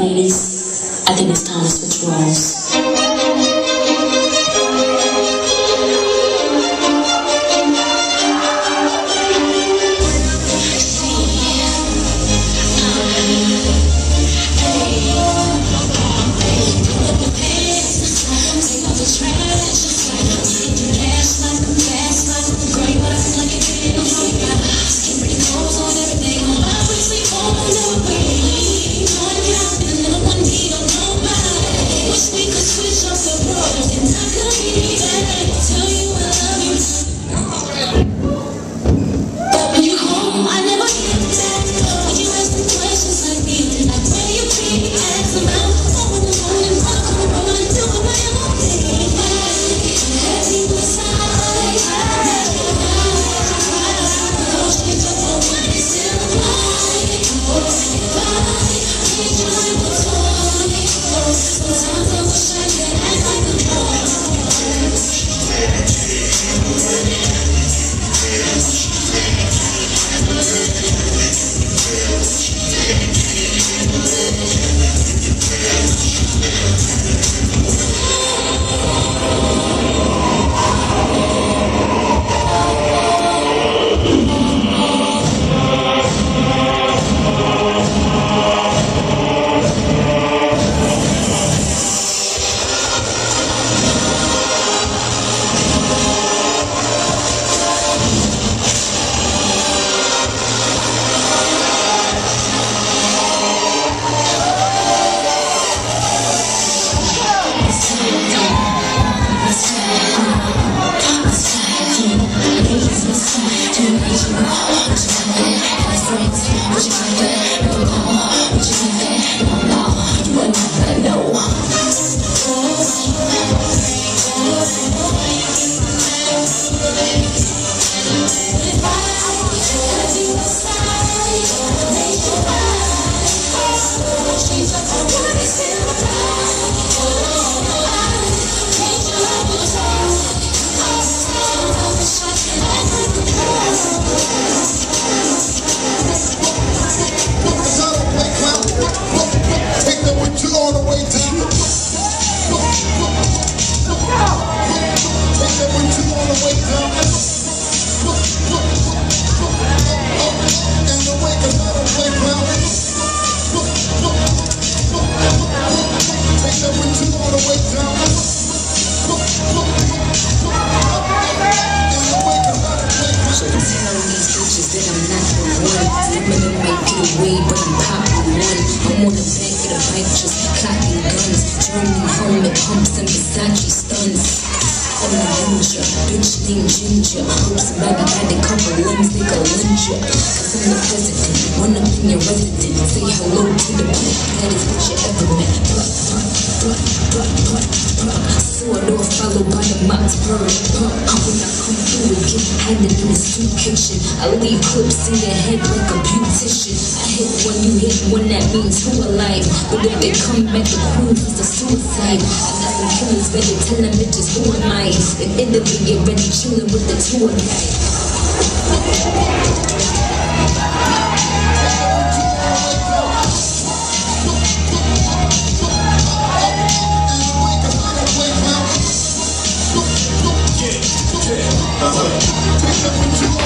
I think it's time to switch roles. Would you come back? Just clocking guns. Journey home in pumps and Versace stunts. I'm a ninja, bitch named Ginger. Hope somebody got a couple limbs, they gon' lynch ya. Cause I'm the president, run up in your resident. Say hello to the best baddest bitch you ever met. Sword off, followed by the mops, bird. It in the soup kitchen. I leave clips in your head like a beautician. I hit one, you hit one, that means who alive. But if they come back to cruise, it's a suicide. I got some killers ready, tell them bitches who am I. At the end of the year, ready chilling with the tour guide. Take